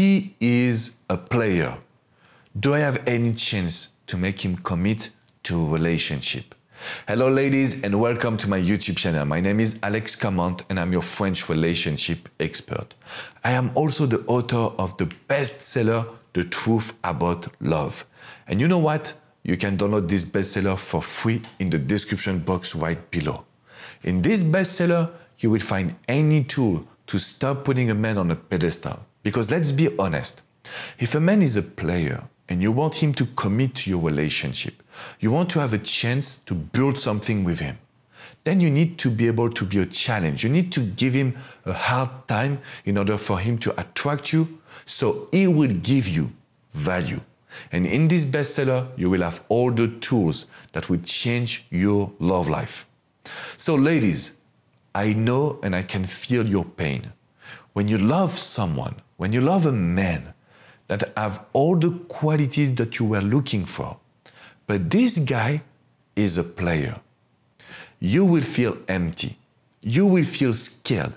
he is a player, do I have any chance to make him commit to a relationship? Hello, ladies, and welcome to my YouTube channel. My name is Alex Cormont, and I'm your French relationship expert. I am also the author of the bestseller, The Truth About Love. And you know what? You can download this bestseller for free in the description box right below. In this bestseller, you will find any tool to stop putting a man on a pedestal. Because let's be honest, if a man is a player and you want him to commit to your relationship, you want to have a chance to build something with him, then you need to be able to be a challenge. You need to give him a hard time in order for him to attract you so he will give you value. And in this bestseller, you will have all the tools that will change your love life. So, ladies, I know and I can feel your pain. When you love someone, when you love a man that have all the qualities that you were looking for, but this guy is a player, you will feel empty. You will feel scared.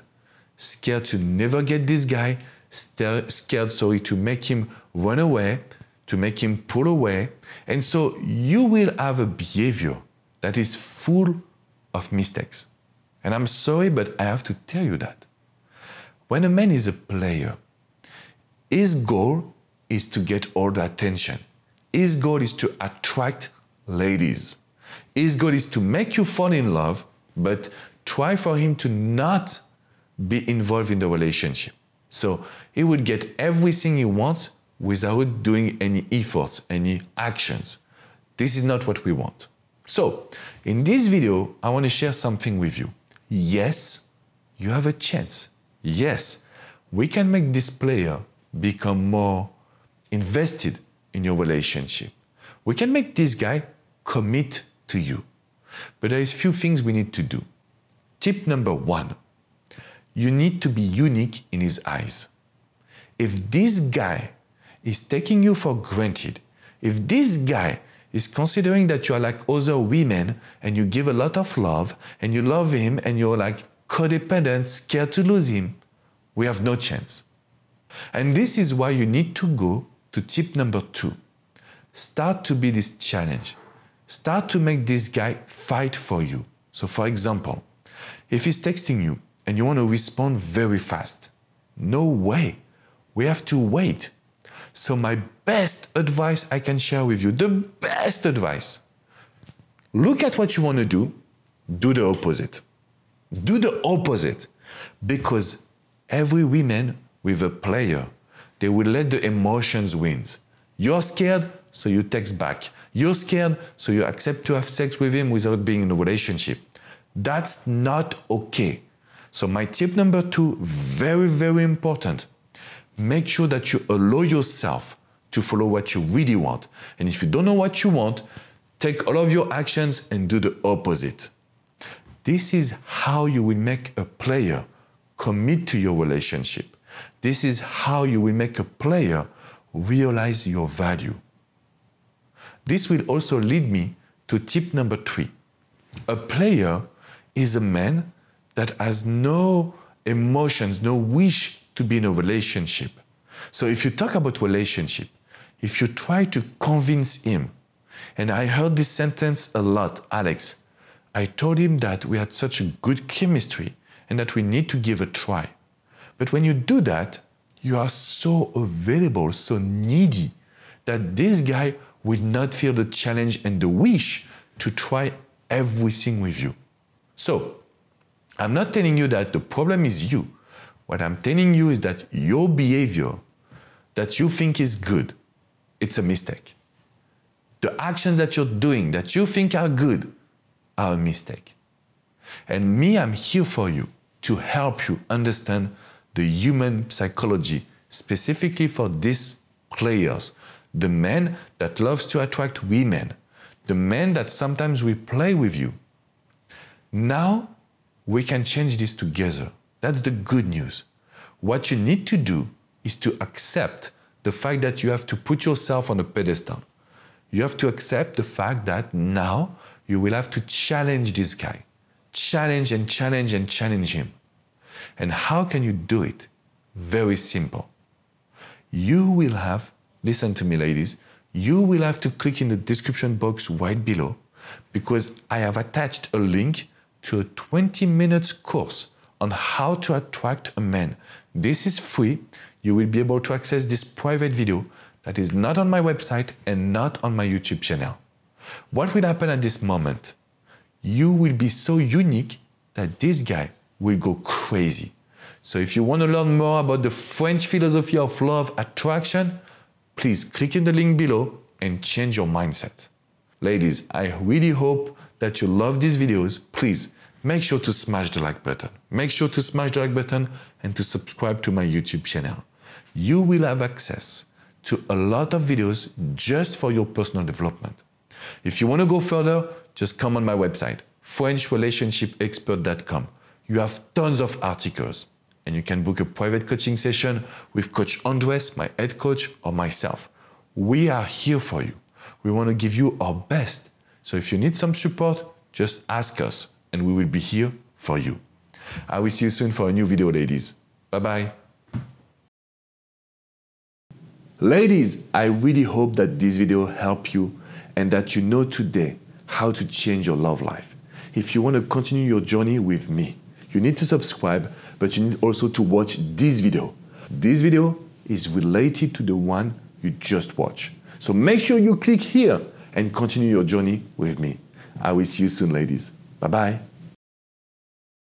Scared to never get this guy, scared, sorry, to make him run away, to make him pull away. And so you will have a behavior that is full of mistakes. And I'm sorry, but I have to tell you that. When a man is a player, his goal is to get all the attention. His goal is to attract ladies. His goal is to make you fall in love, but try for him to not be involved in the relationship. So he would get everything he wants without doing any efforts, any actions. This is not what we want. So, in this video, I want to share something with you. Yes, you have a chance. Yes, we can make this player become more invested in your relationship. We can make this guy commit to you. But there is few things we need to do. Tip number one, you need to be unique in his eyes. If this guy is taking you for granted, if this guy is considering that you are like other women and you give a lot of love and you love him and you're like codependent, scared to lose him, we have no chance. And this is why you need to go to tip number two. Start to be this challenge. Start to make this guy fight for you. So, for example, if he's texting you and you want to respond very fast, no way. We have to wait. So, my best advice I can share with you, the best advice look at what you want to do, do the opposite. Do the opposite. Because every woman with a player, they will let the emotions win. You're scared, so you text back. You're scared, so you accept to have sex with him without being in a relationship. That's not okay. So, my tip number two, very, very important make sure that you allow yourself to follow what you really want. And if you don't know what you want, take all of your actions and do the opposite. This is how you will make a player commit to your relationship. This is how you will make a player realize your value. This will also lead me to tip number three. A player is a man that has no emotions, no wish to be in a relationship. So if you talk about relationship, if you try to convince him, and I heard this sentence a lot, Alex, I told him that we had such a good chemistry and that we need to give a try. But when you do that, you are so available, so needy, that this guy will not feel the challenge and the wish to try everything with you. So, I'm not telling you that the problem is you. What I'm telling you is that your behavior that you think is good, it's a mistake. The actions that you're doing that you think are good are a mistake. And me, I'm here for you to help you understand the human psychology, specifically for these players, the man that loves to attract women, the man that sometimes we play with you. Now we can change this together. That's the good news. What you need to do is to accept the fact that you have to put yourself on a pedestal. You have to accept the fact that now you will have to challenge this guy. Challenge and challenge and challenge him. And how can you do it? Very simple. you will have, listen to me, ladies, you will have to click in the description box right below because I have attached a link to a 20 minutes course on how to attract a man. This is free. You will be able to access this private video that is not on my website and not on my YouTube channel. What will happen at this moment? You will be so unique that this guy will go crazy. So if you want to learn more about the French philosophy of love attraction, please click in the link below and change your mindset. Ladies, I really hope that you love these videos. Please make sure to smash the like button. Make sure to smash the like button and to subscribe to my YouTube channel. You will have access to a lot of videos just for your personal development. If you want to go further, just come on my website, FrenchRelationshipExpert.com. You have tons of articles and you can book a private coaching session with Coach Andres, my head coach, or myself. We are here for you. We want to give you our best. So if you need some support, just ask us and we will be here for you. I will see you soon for a new video, ladies. Bye bye. Ladies, I really hope that this video helped you and that you know today how to change your love life. If you want to continue your journey with me, you need to subscribe, but you need also to watch this video. This video is related to the one you just watched. So make sure you click here and continue your journey with me. I will see you soon, ladies. Bye bye.